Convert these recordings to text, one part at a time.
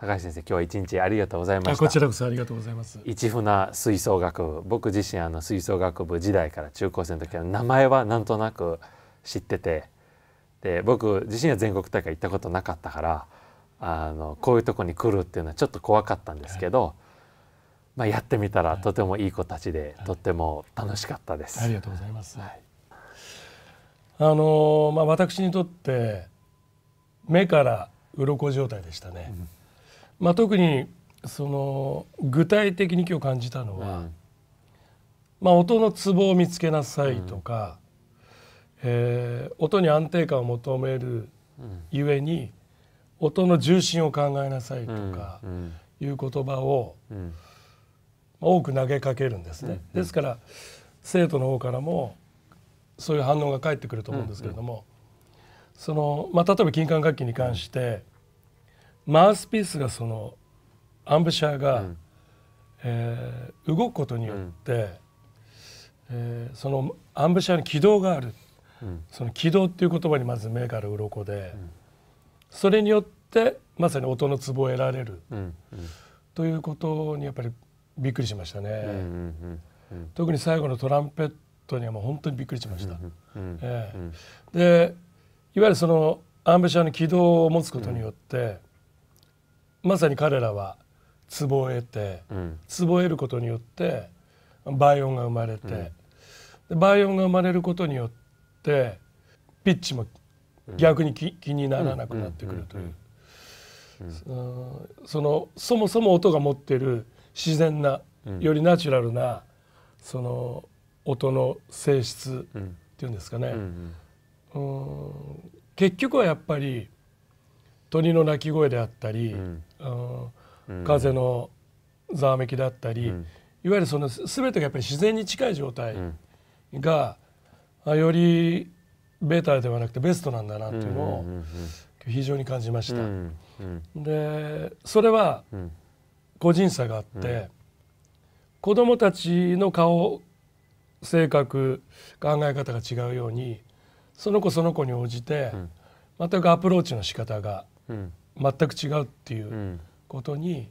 高橋先生今日は一日ありがとうございました。こちらこそありがとうございます。市船吹奏楽部僕自身あの吹奏楽部時代から中高生の時は名前はなんとなく知っててで僕自身は全国大会行ったことなかったからあのこういうとこに来るっていうのはちょっと怖かったんですけど、はい、まあ、やってみたらとてもいい子たちで、はい、とっても楽しかったです。ありがとうございます、はい、あのまあ、私にとって目から鱗状態でしたね。うんまあ、特にその具体的に今日感じたのは、うん、まあ、音のツボを見つけなさいとか、うん、えー、音に安定感を求めるゆえに、音の重心を考えなさいとかいう言葉を、多く投げかけるんですね。ですから生徒の方からもそういう反応が返ってくると思うんですけれども、そのまあ、例えば金管楽器に関して、マウスピースがそのアンブシャーが、うん、えー、動くことによって、うん、えー、そのアンブシャーに軌道がある、うん、その軌道っていう言葉にまず目から鱗で、うん、それによってまさに音のツボを得られる、ということにやっぱりびっくりしましたね。特に最後のトランペットにはもう本当にびっくりしました。えー、でいわゆるそのアンブシャーの軌道を持つことによって、まさに彼らは壺を得て、うん、壺を得ることによって倍音が生まれて、うん、倍音が生まれることによってピッチも逆に気,、気にならなくなってくるという。そのそもそも音が持っている自然な、よりナチュラルなその音の性質っていうんですかね、うん。結局はやっぱり鳥の鳴き声であったり、風のざわめきだったり、いわゆるその全てがやっぱり自然に近い状態が、よりベータではなくてベストなんだなっていうのを非常に感じました。でそれは個人差があって、子どもたちの顔性格考え方が違うようにその子その子に応じて、全くアプローチの仕方が全く違うっていうことに、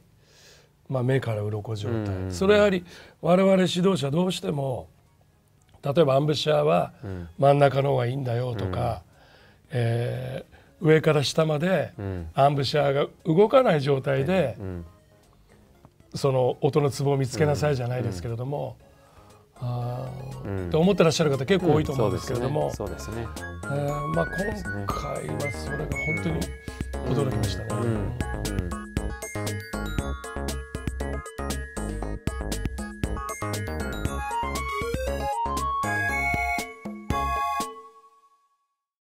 まあ、目から鱗状態、それはやはり我々指導者どうしても例えばアンブシャーは真ん中の方がいいんだよとか、うん、えー、上から下までアンブシャーが動かない状態で、その音のツボを見つけなさいじゃないですけれども。あって思ってらっしゃる方結構多いと思うんですけれども、そうですね。えー、まあ今回はそれが本当に驚きましたね。